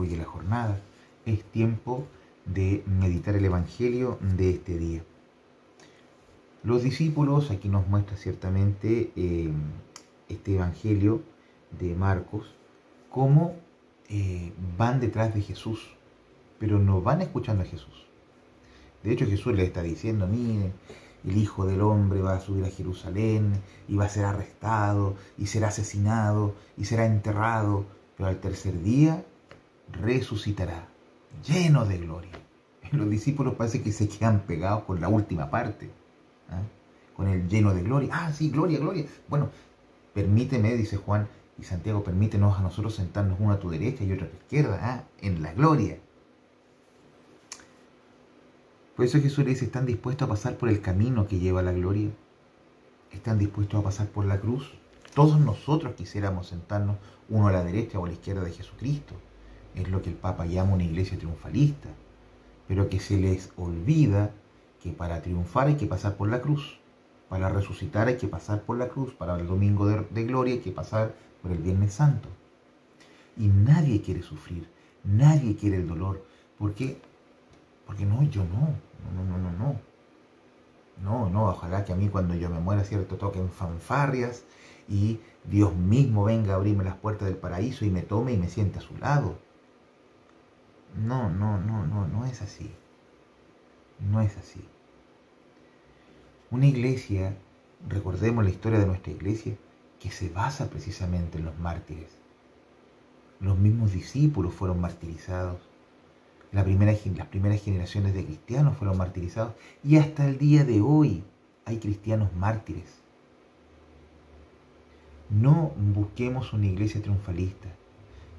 concluye la jornada. Es tiempo de meditar el Evangelio de este día. Los discípulos, aquí nos muestra ciertamente eh, este Evangelio de Marcos, cómo eh, van detrás de Jesús, pero no van escuchando a Jesús. De hecho Jesús le está diciendo, miren, el Hijo del Hombre va a subir a Jerusalén y va a ser arrestado y será asesinado y será enterrado, pero al tercer día resucitará, lleno de gloria. Los discípulos parece que se quedan pegados con la última parte, ¿ah? con el lleno de gloria. Ah, sí, gloria, gloria. Bueno, permíteme, dice Juan y Santiago, permítenos a nosotros sentarnos uno a tu derecha y otro a tu izquierda, ¿ah? en la gloria. Por eso Jesús le dice, ¿están dispuestos a pasar por el camino que lleva a la gloria? ¿Están dispuestos a pasar por la cruz? Todos nosotros quisiéramos sentarnos uno a la derecha o a la izquierda de Jesucristo. Es lo que el Papa llama una iglesia triunfalista. Pero que se les olvida que para triunfar hay que pasar por la cruz. Para resucitar hay que pasar por la cruz. Para el domingo de, gloria hay que pasar por el Viernes Santo. Y nadie quiere sufrir. Nadie quiere el dolor. ¿Por qué? Porque no, yo no. No, no, no, no. No, no, ojalá que a mí cuando yo me muera, ¿cierto? Toquen fanfarrias y Dios mismo venga a abrirme las puertas del paraíso y me tome y me siente a su lado. No, no, no, no, no es así. No es así. Una iglesia, recordemos la historia de nuestra iglesia, que se basa precisamente en los mártires. Los mismos discípulos fueron martirizados las primeras generaciones de cristianos fueron martirizados y hasta el día de hoy hay cristianos mártires. No busquemos una iglesia triunfalista,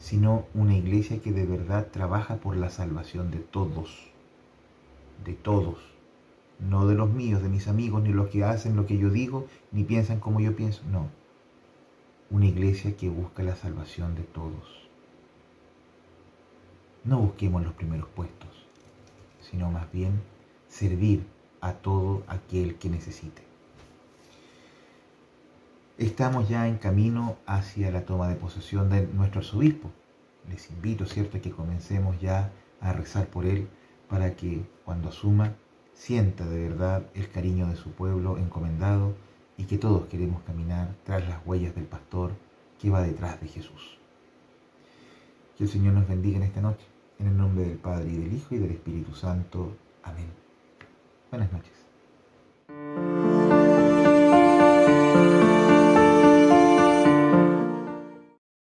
sino una iglesia que de verdad trabaja por la salvación de todos, de todos, no de los míos, de mis amigos, ni los que hacen lo que yo digo, ni piensan como yo pienso, no. Una iglesia que busca la salvación de todos. No busquemos los primeros puestos, sino más bien servir a todo aquel que necesite. Estamos ya en camino hacia la toma de posesión de nuestro arzobispo. Les invito, ¿cierto?, a que comencemos ya a rezar por él para que cuando asuma sienta de verdad el cariño de su pueblo encomendado y que todos queremos caminar tras las huellas del pastor que va detrás de Jesús. Que el Señor nos bendiga en esta noche. En el nombre del Padre y del Hijo y del Espíritu Santo. Amén.